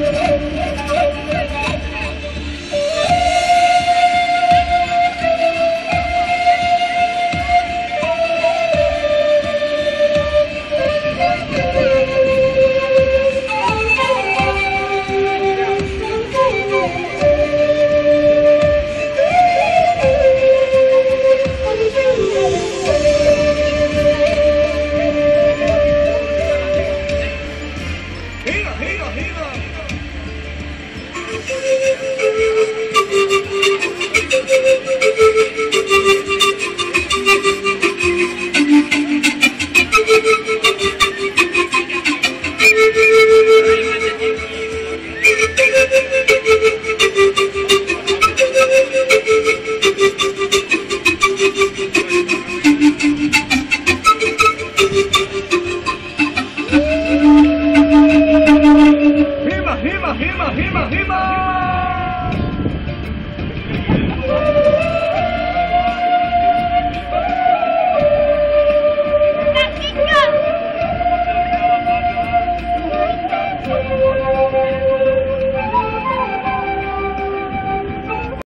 Thank you. Hema, Hema, Hema, Hema!